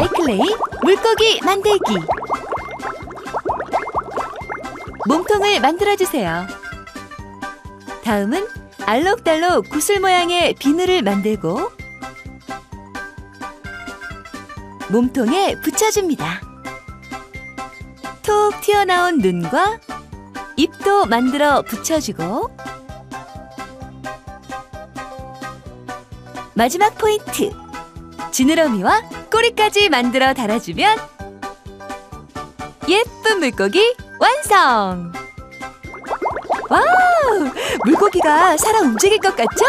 아이클레이 물고기 만들기 몸통을 만들어주세요. 다음은 알록달록 구슬 모양의 비늘을 만들고 몸통에 붙여줍니다. 톡 튀어나온 눈과 입도 만들어 붙여주고 마지막 포인트 지느러미와 꼬리까지 만들어 달아주면 예쁜 물고기 완성! 와우! 물고기가 살아 움직일 것 같죠?